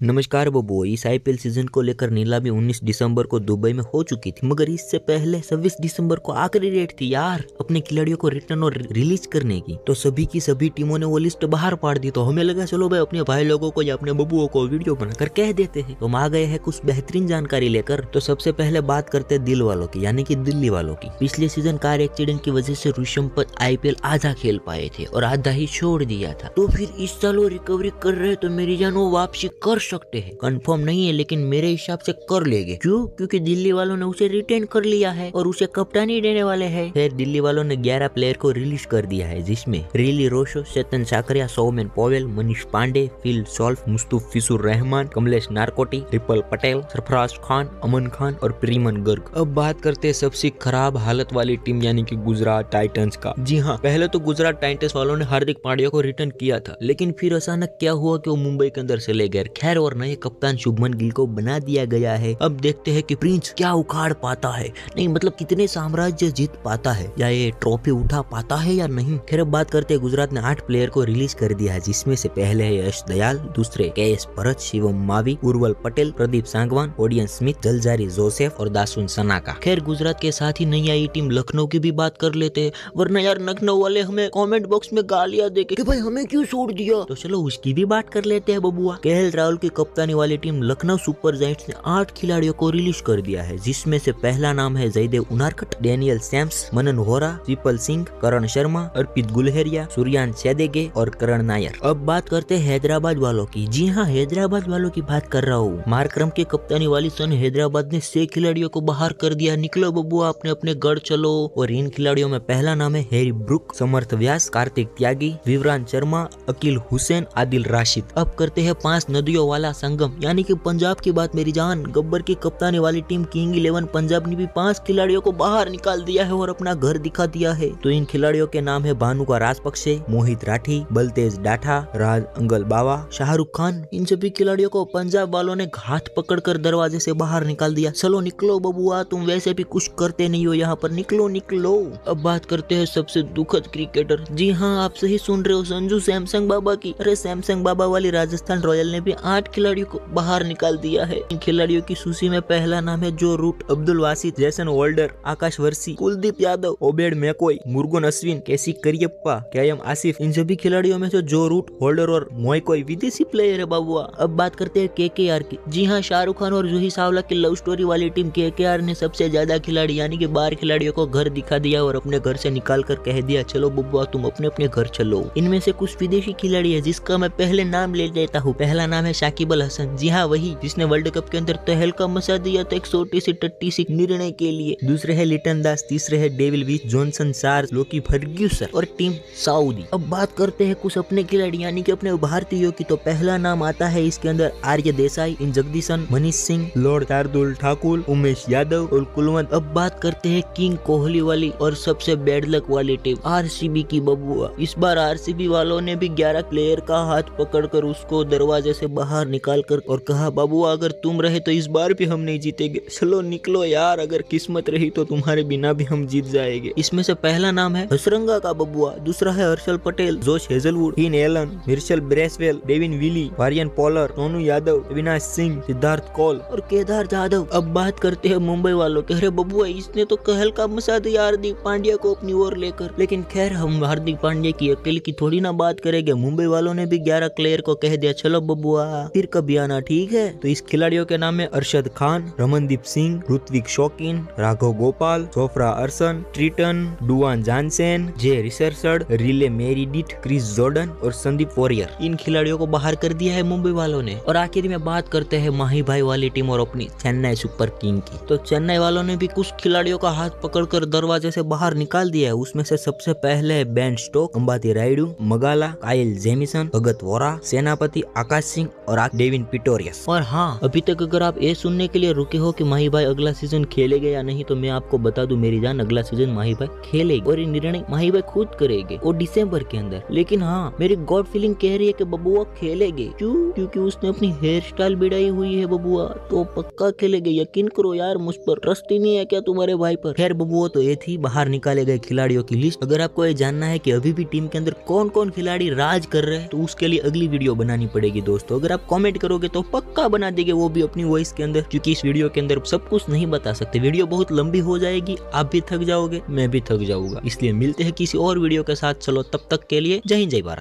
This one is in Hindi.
नमस्कार बबू इस आईपीएल सीज़न को लेकर नीलामी 19 दिसंबर को दुबई में हो चुकी थी, मगर इससे पहले 26 दिसंबर को आखिरी डेट थी। यार, अपने खिलाड़ियों को रिटर्न और रिलीज़ करने की तो सभी की सभी टीमों ने वो लिस्ट बाहर पाड़ दी तो हमें लगा चलो भाई अपने भाई लोगों को या अपने बबुओं को वीडियो बनाकर कह देते हैं। तो आ गए हैं कुछ बेहतरीन जानकारी लेकर तो सबसे पहले बात करते दिल वालों की, यानी की दिल्ली वालों की। पिछले सीज़न कार एक्सीडेंट की वजह से ऋषभ पंत आईपीएल आधा खेल पाए थे और आधा ही छोड़ दिया था। तो फिर इस साल वो रिकवरी कर रहे तो मेरी जान वो वापसी कर सकते हैं। कंफर्म नहीं है, लेकिन मेरे हिसाब से कर लेंगे। क्यों? क्योंकि दिल्ली वालों ने उसे रिटेन कर लिया है और उसे कप्तानी देने वाले हैं। फिर दिल्ली वालों ने 11 प्लेयर को रिलीज़ कर दिया है, जिसमें Rilee Rossouw Chetan Sakariya Rovman Powell Manish Pandey Phil Salt Mustafizur Rahman Kamlesh Nagarkoti Ripal Patel Sarfaraz Khan Aman Khan और प्रीमन गर्ग अब बात करते हैं सबसे खराब हालत वाली टीम यानी कि गुजरात टाइटंस का। जी हाँ पहले तो गुजरात टाइटंस वालों ने हार्दिक पांड्या को रिटर्न किया था, लेकिन फिर अचानक क्या हुआ कि वो मुंबई के अंदर से ले गए। खैर और नए कप्तान शुभमन गिल को बना दिया गया है। अब देखते हैं कि प्रिंस क्या उखाड़ पाता है। नहीं मतलब कितने साम्राज्य जीत पाता है? या ये ट्रॉफी उठा पाता है या नहीं? अब बात करते हैं गुजरात ने आठ प्लेयर को रिलीज़ कर दिया है, जिसमें से पहले है यश दयाल, दूसरे K S Bharat, Shivam Mavi, Urvil Patel, Pradeep Sangwan, Odean Smith, Alzarri Joseph और दासुन सनाका। खैर, गुजरात के साथ ही नई आई टीम लखनऊ की भी बात कर लेते हैं, वरना यार लखनऊ वाले हमें कमेंट बॉक्स में गालियाँ दे के भाई हमें क्यों छोड़ दिया? तो चलो उसकी भी बात कर लेते हैं, बबुआ। के राहुल की कप्तानी वाली टीम लखनऊ सुपर जाइंट्स ने आठ खिलाड़ियों को रिलीज़ कर दिया है, जिसमें से पहला नाम है जयदेव उनारकट, डेनियल सैम्स, मनन होरा ट्रिपल सिंह, करण शर्मा, अर्पित गुलहेरिया, सूर्यान सेदेगे और करण नायर। अब बात करते हैदराबाद वालों की। जी हाँ हैदराबाद वालों की बात कर रहा हूँ। मार्क्रम की कप्तानी वाली सन हैदराबाद ने छह खिलाड़ियों को बाहर कर दिया। निकलो बबुआ अपने अपने गढ़ चलो। और इन खिलाड़ियों में पहला नाम है Brook, Samarth Vyas, Kartik Tyagi Vivrant Sharma, Akeal Hosein, Adil Rashid. अब करते हैं पाँच नदियों वाला संगम, यानी कि पंजाब की बात मेरी जान, गब्बर की कप्तानी वाली टीम किंग इलेवन पंजाब ने भी पाँच खिलाड़ियों को बाहर निकाल दिया है और अपना घर दिखा दिया है। तो इन खिलाड़ियों के नाम है भानुका राजपक्षे, मोहित राठी, बलतेज डाठा, राज अंगल बावा, शाहरुख खान। इन सभी खिलाड़ियों को पंजाब वालों ने हाथ पकड़कर दरवाजे से बाहर निकाल दिया। चलो निकलो बबुआ, तुम वैसे भी कुछ करते नहीं हो यहाँ पर। निकलो निकलो। अब बात करते हैं सबसे दुखद क्रिकेटर। जी हाँ आप सही सुन रहे हो संजू सैमसंग बाबा की। अरे सैमसंग बाबा वाली राजस्थान रॉयल ने भी आठ खिलाड़ियों को बाहर निकाल दिया है। इन खिलाड़ियों की सूची में पहला नाम है जो Root Abdul Basith, Jason Holder Akash वर्सी Kuldeep Yadav, Obed McCoy, Murugan Ashwin, K C Cariappa, K M Asif. इन सभी खिलाड़ियों में से जो रूट होल्डर और मोइकोई विदेशी प्लेयर है बाबुआ अब बात करते हैं के के। आर की जी हाँ शाहरुख खान और जूही सावला की लव स्टोरी वाली टीम के के आर ने सबसे ज़्यादा खिलाड़ी, यानी कि बाहर खिलाड़ियों को घर दिखा दिया और अपने घर से निकाल कर कह दिया, चलो बबुआ तुम अपने अपने घर चलो। इनमें से कुछ विदेशी खिलाड़ी है जिसका मैं पहले नाम ले लेता हूँ। पहला नाम है शाकिब अल हसन जी हाँ वही, जिसने वर्ल्ड कप के अंदर तहलका मचा दिया था एक छोटी सी टट्टी सी निर्णय के लिए। दूसरे है लिटन दास तीसरे है David Wiese Johnson Charles Lockie Ferguson और टीम साउदी अब बात करते हैं कुछ अपने खिलाड़ी, यानी कि अपने भारतीयों की। तो पहला नाम आता है इसके अंदर आर्य देसाई, इन जगदीशन मनीष सिंह, लॉर्ड शार्दुल ठाकुर, उमेश यादव और कुलवंत। अब बात करते हैं किंग कोहली वाली और सबसे बैड लक वाली टीम आरसीबी की बबुआ। इस बार आरसीबी वालों ने भी 11 प्लेयर का हाथ पकड़कर उसको दरवाजे से बाहर निकाल कर और कहा बाबुआ अगर तुम रहे तो इस बार भी हम नहीं जीतेंगे। चलो निकलो यार, अगर किस्मत रही तो तुम्हारे बिना भी हम जीत जाएँगे। इसमें से पहला नाम है हसरंगा का बबुआ, दूसरा है Harshal Patel, Josh Hazlewood Finn Allen, Michael Bracewell, David Willey Wayne Parnell, Sonu Yadav, Avinash Singh, Siddharth Kaul और केदार जाधव। अब बात करते हैं मुंबई वालों के। अरे बबुआ, इसने तो कहल का मसा दिया हार्दिक पांड्या को अपनी ओर लेकर। लेकिन खैर, हम हार्दिक पांड्या की अकेले की थोड़ी ना बात करेंगे। मुंबई वालों ने भी ग्यारह प्लेयर को कह दिया। चलो बबुआ। फिर कभी आना ठीक है? तो इस खिलाड़ियों के नाम है Arshad Khan, Ramandeep Singh, Hrithik Shokeen, Raghav Goyal Jofra Archer, Tristan, Duan Jansen Jye Richardson Riley Meredith Chris Jordan और संदीप वॉरियर। इन खिलाड़ियों को बाहर कर दिया है मुंबई वालों ने। और आखिर में बात करते हैं माही भाई वाली टीम और अपनी चेन्नई सुपर किंग की। तो चेन्नई वालों ने भी कुछ खिलाड़ियों का हाथ पकड़कर दरवाजे से बाहर निकाल दिया है। उसमें से सबसे पहले है Ben Stokes, Ambati Rayudu, Magala Kyle Jamieson, Bhagath Vora, सेनापति आकाश सिंह और डेविन पिटोरियस। और हाँ अभी तक अगर आप ये सुनने के लिए रुके हो कि माही भाई अगला सीज़न खेलेगे या नहीं तो मैं आपको बता दूँ, मेरी जान अगला सीज़न माही भाई खेलेगी और ये निर्णय माही भाई खुद करेगी और दिसंबर के अंदर। लेकिन हाँ मेरी गॉड फीलिंग कह रही है कि बबुआ खेलेगे। क्यों? क्योंकि उसने अपनी हेयर स्टाइल बिड़ाई हुई है बबुआ तो पक्का खेलेगे। यकीन करो यार, मुझ पर ट्रस्ट ही नहीं है क्या तुम्हारे भाई पर? खैर बबुआ तो ये थी, बाहर निकाले गए खिलाड़ियों की लिस्ट अगर आपको ये जानना है कि अभी भी टीम के अंदर कौन कौन खिलाड़ी राज कर रहे हैं तो उसके लिए अगली वीडियो बनानी पड़ेगी दोस्तों। अगर आपको कमेंट करोगे तो पक्का बना देंगे वो भी अपनी वॉइस के अंदर, क्योंकि इस वीडियो के अंदर सब कुछ नहीं बता सकते। वीडियो बहुत लंबी हो जाएगी, आप भी थक जाओगे, मैं भी थक जाऊँगा। इसलिए मिलते हैं किसी और वीडियो के साथ। चलो, तब तक के लिए जय हिंद, जय भारत।